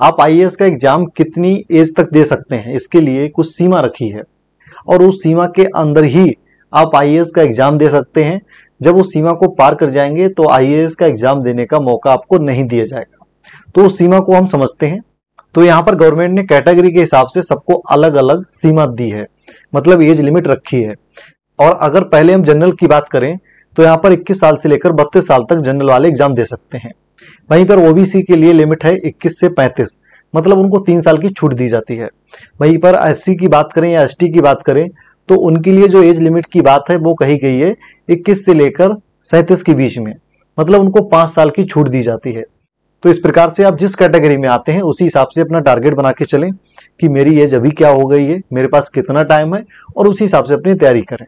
आप आईएएस का एग्ज़ाम कितनी एज तक दे सकते हैं? इसके लिए कुछ सीमा रखी है। और उस सीमा के अंदर ही आप आईएएस का एग्ज़ाम दे सकते हैं। जब उस सीमा को पार कर जाएँगे तो आईएएस का एग्ज़ाम देने का मौका आपको नहीं दिया जाएगा। तो उस सीमा को हम समझते हैं। तो यहाँ पर गवर्नमेंट ने कैटेगरी के हिसाब से सबको अलग अलग सीमा दी है। मतलब एज लिमिट रखी है। और अगर पहले हम जनरल की बात करें तो यहाँ पर 21 साल से लेकर 32 साल तक जनरल वाले एग्ज़ाम दे सकते हैं। वहीं पर ओबीसी के लिए लिमिट है 21 से 35 मतलब उनको तीन साल की छूट दी जाती है। वहीं पर एससी की बात करें या एसटी की बात करें तो उनके लिए जो एज लिमिट की बात है वो कही गई है इक्कीस से लेकर सैंतीस के बीच में। मतलब उनको पाँच साल की छूट दी जाती है। तो इस प्रकार से आप जिस कैटेगरी में आते हैं, उसी हिसाब से अपना टारगेट बना के चलें कि मेरी एज अभी क्या हो गई है, मेरे पास कितना टाइम है, और उसी हिसाब से अपनी तैयारी करें।